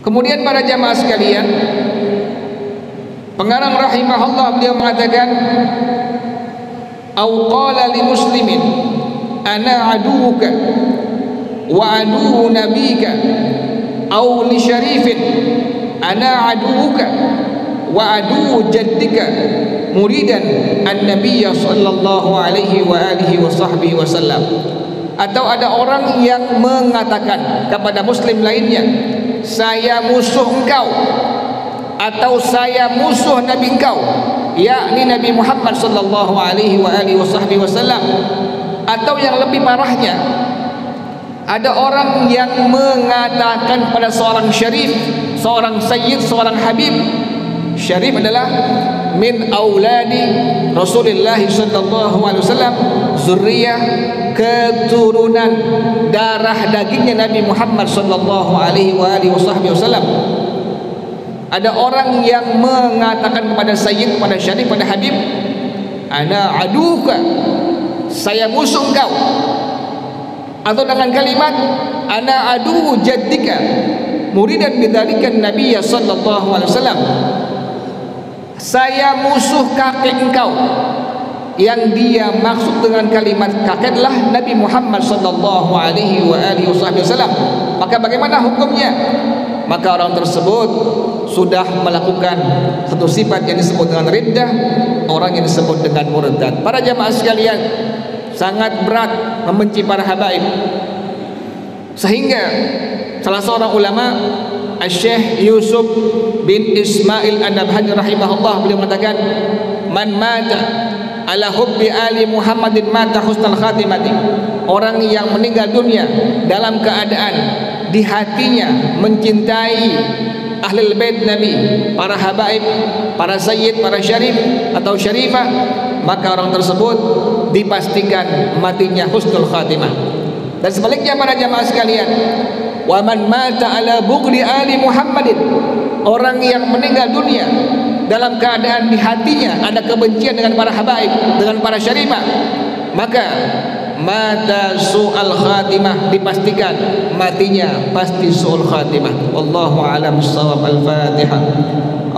Kemudian para jamaah sekalian, pengarang rahimahullah beliau mengatakan, "Au qala li muslimin ana aduka wa adu nabika au li syarifin ana aduka wa adu jaddika muridan an-nabiy sallallahu alaihi wa alihi wa sahbihi wasallam." Atau ada orang yang mengatakan kepada muslim lainnya, saya musuh engkau. Atau saya musuh nabi engkau. Yakni Nabi Muhammad sallallahu alaihi wa alihi wasallam atau yang lebih parahnya ada orang yang mengatakan pada seorang syarif seorang sayyid seorang habib. Syarif adalah min auladi Rasulullah sallallahu alaihi wasallam zuriyah keturunan darah dagingnya Nabi Muhammad sallallahu alaihi wasallam. Ada orang yang mengatakan kepada sayyid kepada syarif kepada habib ana aduka saya musuh engkau. Atau dengan kalimat ana adu jaddika muridan bidzalika nabiy sallallahu alaihi wasallam saya musuh kakek engkau. Yang dia maksud dengan kalimat kakek adalah Nabi Muhammad sallallahu alaihi wa alihi wasallam. Maka bagaimana hukumnya? Maka orang tersebut sudah melakukan satu sifat yang disebut dengan riddah orang yang disebut dengan murtad. Para jamaah sekalian sangat berat membenci para habaib. Sehingga salah seorang ulama Syekh Yusuf bin Ismail An-Nabhani rahimahullah beliau mengatakan man mata ala hubbi ali Muhammadin mata husnal khatimati. Orang yang meninggal dunia dalam keadaan di hatinya mencintai ahli bait Nabi para habaib para sayyid para syarif atau syarifah maka orang tersebut dipastikan matinya husnul khatimah. Dan sebaliknya para jamaah sekalian wa man mata ala bughli ali Muhammadin. Orang yang meninggal dunia dalam keadaan di hatinya ada kebencian dengan para habaib dengan para syarifah maka mata su'al khatimah dipastikan matinya pasti su'al khatimah. Wallahu alam sawab al-fatihah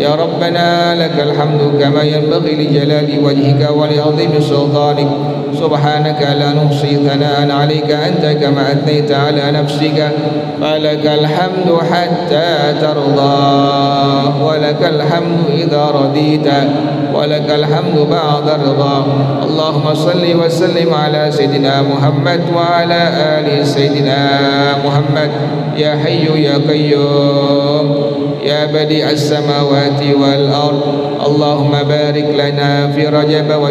يا ربنا لك الحمد كما ينبغي لجلال وجهك ولعظيم سلطانك. سبحانك لا نحصي ثناء عليك. أنت كما أثنيت على نفسك. فلك الحمد حتى ترضى. ولك الحمد إذا رضيت. ولك الحمد بعد الرضا. اللهم صل وسلم على سيدنا محمد وعلى آل سيدنا محمد. يا حي يا قيوم. بديع السماوات والأرض. اللهم بارك لنا في رجب وشهر